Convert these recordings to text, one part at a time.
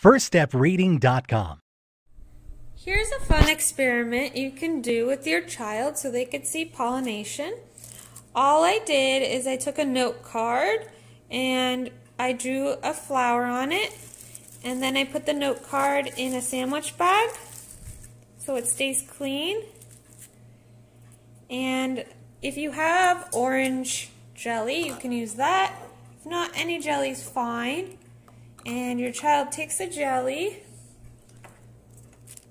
FirstStepReading.com. Here's a fun experiment you can do with your child so they could see pollination. All I did is I took a note card and I drew a flower on it and then I put the note card in a sandwich bag so it stays clean. And if you have orange jelly, you can use that. If not, any jelly is fine. And your child takes the jelly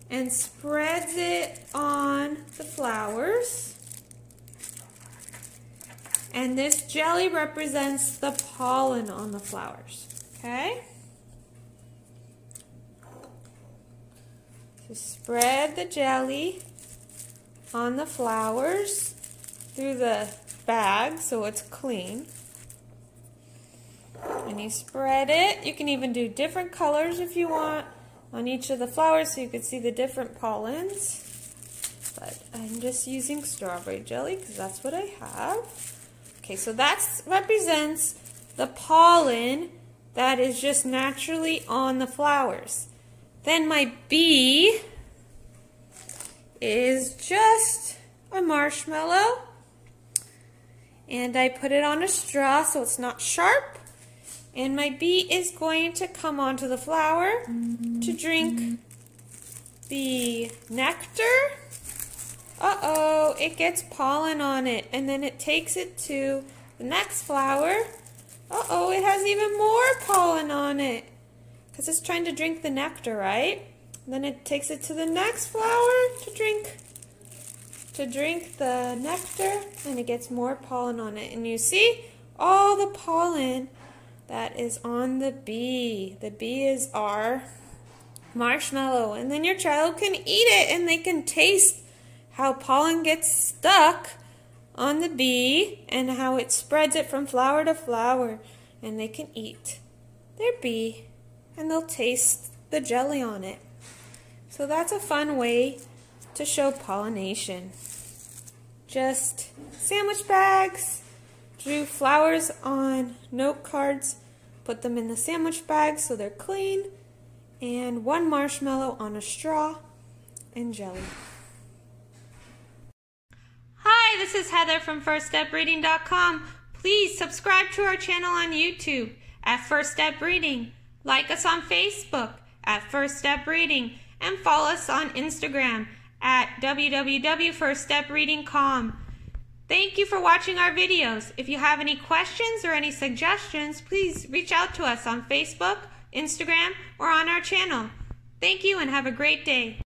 and spreads it on the flowers. And this jelly represents the pollen on the flowers, okay? So spread the jelly on the flowers through the bag so it's clean. And you spread it. You can even do different colors if you want on each of the flowers so you can see the different pollens. But I'm just using strawberry jelly because that's what I have. Okay, so that represents the pollen that is just naturally on the flowers. Then my bee is just a marshmallow. And I put it on a straw so it's not sharp. And my bee is going to come onto the flower to drink the nectar. Uh-oh, it gets pollen on it. And then it takes it to the next flower. Uh-oh, it has even more pollen on it. Because it's trying to drink the nectar, right? Then it takes it to the next flower to drink to drink the nectar and it gets more pollen on it. And you see all the pollen that is on the bee. The bee is our marshmallow. And then your child can eat it and they can taste how pollen gets stuck on the bee and how it spreads it from flower to flower. And they can eat their bee and they'll taste the jelly on it. So that's a fun way to show pollination. Just sandwich bags, drew flowers on note cards, put them in the sandwich bag so they're clean, and one marshmallow on a straw and jelly. Hi, this is Heather from FirstStepReading.com. Please subscribe to our channel on YouTube at First Step Reading. Like us on Facebook at First Step Reading and follow us on Instagram at www.firststepreading.com. Thank you for watching our videos. If you have any questions or any suggestions, please reach out to us on Facebook, Instagram, or on our channel. Thank you and have a great day.